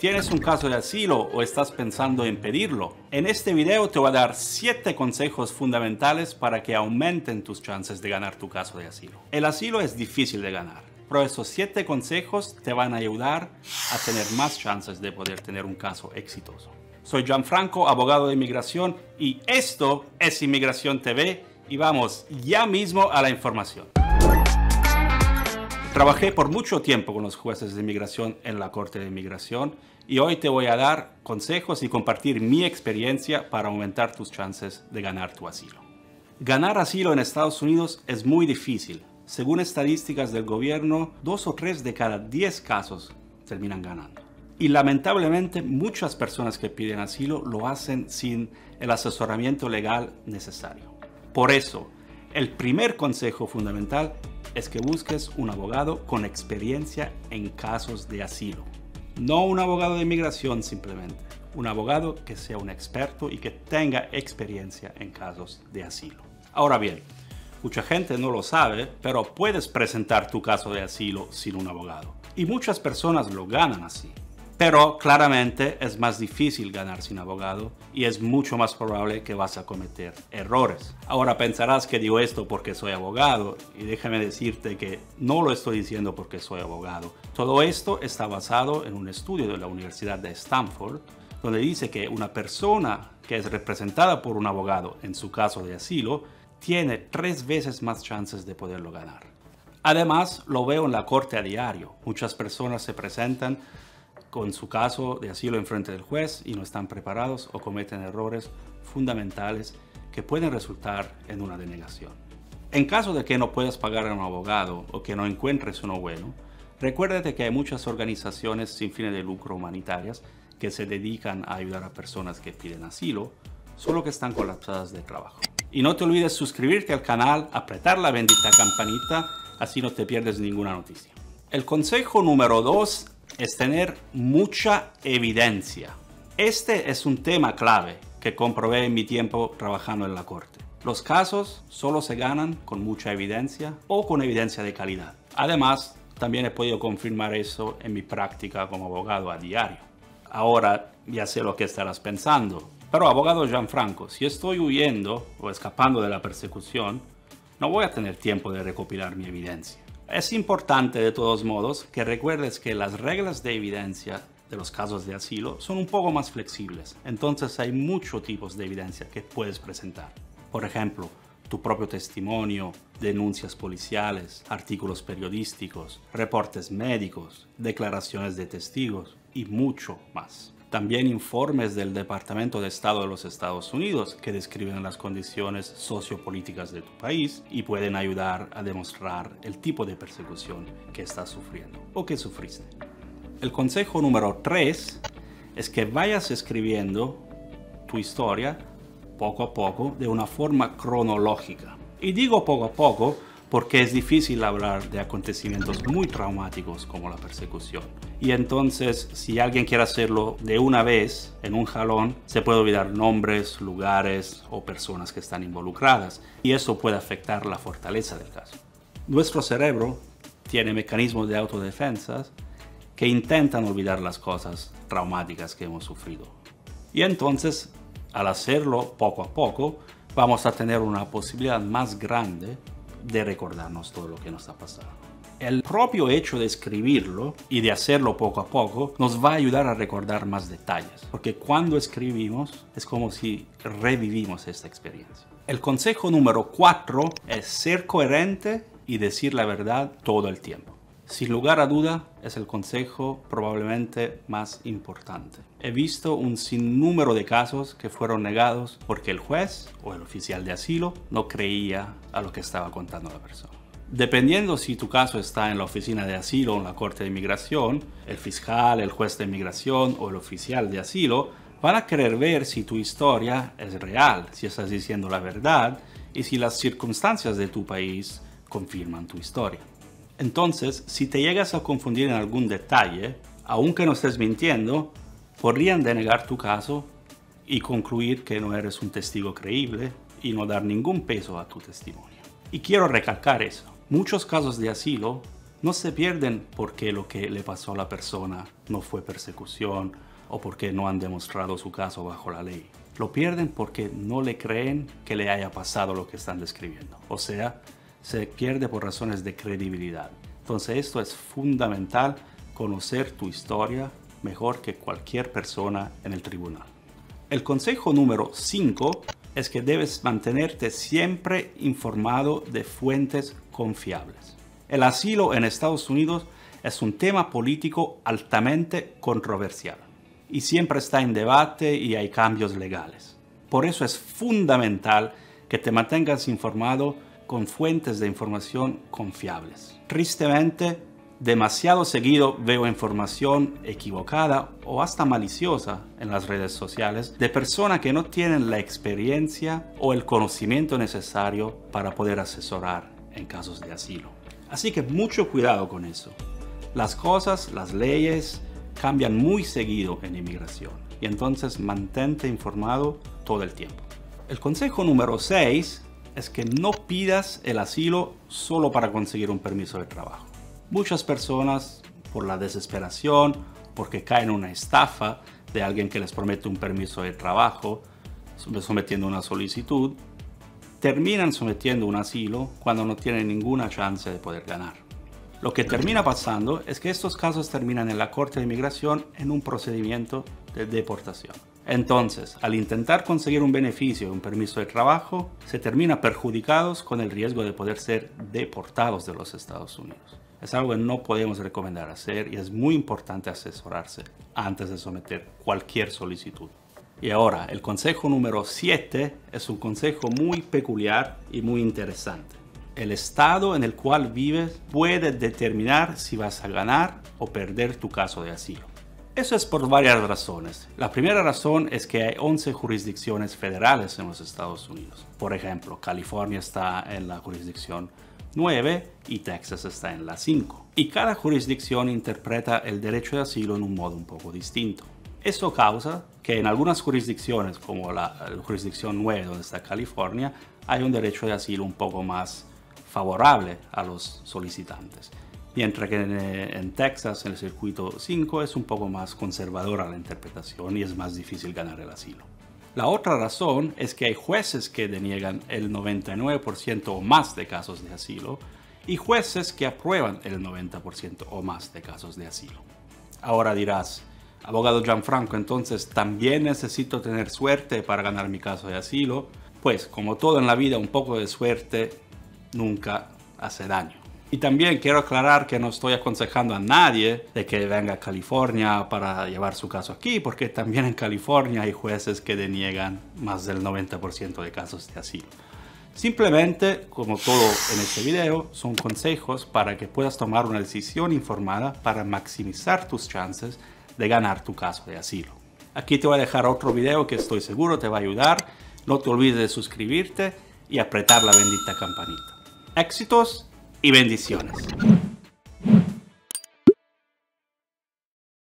¿Tienes un caso de asilo o estás pensando en pedirlo? En este video te voy a dar 7 consejos fundamentales para que aumenten tus chances de ganar tu caso de asilo. El asilo es difícil de ganar, pero esos 7 consejos te van a ayudar a tener más chances de poder tener un caso exitoso. Soy Gianfranco, abogado de inmigración y esto es Inmigración TV y vamos ya mismo a la información. Trabajé por mucho tiempo con los jueces de inmigración en la Corte de Inmigración y hoy te voy a dar consejos y compartir mi experiencia para aumentar tus chances de ganar tu asilo. Ganar asilo en Estados Unidos es muy difícil. Según estadísticas del gobierno, dos o tres de cada diez casos terminan ganando. Y lamentablemente muchas personas que piden asilo lo hacen sin el asesoramiento legal necesario. Por eso, el primer consejo fundamental es que busques un abogado con experiencia en casos de asilo. No un abogado de inmigración simplemente, un abogado que sea un experto y que tenga experiencia en casos de asilo. Ahora bien, mucha gente no lo sabe, pero puedes presentar tu caso de asilo sin un abogado. Y muchas personas lo ganan así. Pero claramente es más difícil ganar sin abogado y es mucho más probable que vas a cometer errores. Ahora pensarás que digo esto porque soy abogado y déjame decirte que no lo estoy diciendo porque soy abogado. Todo esto está basado en un estudio de la Universidad de Stanford donde dice que una persona que es representada por un abogado en su caso de asilo tiene tres veces más chances de poderlo ganar. Además, lo veo en la corte a diario. Muchas personas se presentan con su caso de asilo en frente del juez y no están preparados o cometen errores fundamentales que pueden resultar en una denegación. En caso de que no puedas pagar a un abogado o que no encuentres uno bueno, recuérdate que hay muchas organizaciones sin fines de lucro humanitarias que se dedican a ayudar a personas que piden asilo, solo que están colapsadas de trabajo. Y no te olvides suscribirte al canal, apretar la bendita campanita, así no te pierdes ninguna noticia. El consejo número 2 es tener mucha evidencia. Este es un tema clave que comprobé en mi tiempo trabajando en la corte. Los casos solo se ganan con mucha evidencia o con evidencia de calidad. Además, también he podido confirmar eso en mi práctica como abogado a diario. Ahora ya sé lo que estarás pensando. Pero abogado Gianfranco, si estoy huyendo o escapando de la persecución, no voy a tener tiempo de recopilar mi evidencia. Es importante de todos modos que recuerdes que las reglas de evidencia de los casos de asilo son un poco más flexibles, entonces hay muchos tipos de evidencia que puedes presentar. Por ejemplo, tu propio testimonio, denuncias policiales, artículos periodísticos, reportes médicos, declaraciones de testigos y mucho más. También informes del Departamento de Estado de los Estados Unidos que describen las condiciones sociopolíticas de tu país y pueden ayudar a demostrar el tipo de persecución que estás sufriendo o que sufriste. El consejo número 3 es que vayas escribiendo tu historia poco a poco de una forma cronológica. Y digo poco a poco porque es difícil hablar de acontecimientos muy traumáticos como la persecución. Y entonces, si alguien quiere hacerlo de una vez, en un jalón, se puede olvidar nombres, lugares o personas que están involucradas. Y eso puede afectar la fortaleza del caso. Nuestro cerebro tiene mecanismos de autodefensa que intentan olvidar las cosas traumáticas que hemos sufrido. Y entonces, al hacerlo poco a poco, vamos a tener una posibilidad más grande de recordarnos todo lo que nos ha pasado. El propio hecho de escribirlo y de hacerlo poco a poco nos va a ayudar a recordar más detalles, porque cuando escribimos es como si revivimos esta experiencia. El consejo número 4 es ser coherente y decir la verdad todo el tiempo. Sin lugar a duda, es el consejo probablemente más importante. He visto un sinnúmero de casos que fueron negados porque el juez o el oficial de asilo no creía a lo que estaba contando la persona. Dependiendo si tu caso está en la oficina de asilo o en la corte de inmigración, el fiscal, el juez de inmigración o el oficial de asilo van a querer ver si tu historia es real, si estás diciendo la verdad y si las circunstancias de tu país confirman tu historia. Entonces, si te llegas a confundir en algún detalle, aunque no estés mintiendo, podrían denegar tu caso y concluir que no eres un testigo creíble y no dar ningún peso a tu testimonio. Y quiero recalcar eso. Muchos casos de asilo no se pierden porque lo que le pasó a la persona no fue persecución o porque no han demostrado su caso bajo la ley. Lo pierden porque no le creen que le haya pasado lo que están describiendo. O sea, se pierde por razones de credibilidad. Entonces esto es fundamental, conocer tu historia mejor que cualquier persona en el tribunal. El consejo número 5 es que debes mantenerte siempre informado de fuentes confiables. El asilo en Estados Unidos es un tema político altamente controversial y siempre está en debate y hay cambios legales. Por eso es fundamental que te mantengas informado con fuentes de información confiables. Tristemente, demasiado seguido veo información equivocada o hasta maliciosa en las redes sociales de personas que no tienen la experiencia o el conocimiento necesario para poder asesorar en casos de asilo. Así que mucho cuidado con eso. Las cosas, las leyes cambian muy seguido en inmigración y entonces mantente informado todo el tiempo. El consejo número 6 es que no pidas el asilo solo para conseguir un permiso de trabajo. Muchas personas, por la desesperación, porque caen en una estafa de alguien que les promete un permiso de trabajo, sometiendo una solicitud, terminan sometiendo un asilo cuando no tienen ninguna chance de poder ganar. Lo que termina pasando es que estos casos terminan en la Corte de Inmigración en un procedimiento de deportación. Entonces, al intentar conseguir un beneficio, un permiso de trabajo, se termina perjudicados con el riesgo de poder ser deportados de los Estados Unidos. Es algo que no podemos recomendar hacer y es muy importante asesorarse antes de someter cualquier solicitud. Y ahora, el consejo número 7 es un consejo muy peculiar y muy interesante. El estado en el cual vives puede determinar si vas a ganar o perder tu caso de asilo. Eso es por varias razones. La primera razón es que hay 11 jurisdicciones federales en los Estados Unidos. Por ejemplo, California está en la jurisdicción 9 y Texas está en la 5. Y cada jurisdicción interpreta el derecho de asilo en un modo un poco distinto. Eso causa que en algunas jurisdicciones, como la, jurisdicción 9 donde está California, hay un derecho de asilo un poco más favorable a los solicitantes. Mientras que en, en, Texas, en el circuito 5, es un poco más conservadora la interpretación y es más difícil ganar el asilo. La otra razón es que hay jueces que deniegan el 99% o más de casos de asilo y jueces que aprueban el 90% o más de casos de asilo. Ahora dirás, Abogado Gianfranco, entonces también necesito tener suerte para ganar mi caso de asilo. Pues como todo en la vida, un poco de suerte nunca hace daño. Y también quiero aclarar que no estoy aconsejando a nadie de que venga a California para llevar su caso aquí, porque también en California hay jueces que deniegan más del 90% de casos de asilo. Simplemente, como todo en este video, son consejos para que puedas tomar una decisión informada para maximizar tus chances de ganar tu caso de asilo. Aquí te voy a dejar otro video que estoy seguro te va a ayudar. No te olvides de suscribirte y apretar la bendita campanita. Éxitos y bendiciones.